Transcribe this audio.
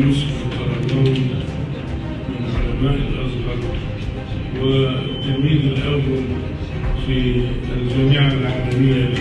يوسف القرنون من علماء الأزهر والتلميذ الأول في الجامعة العالمية.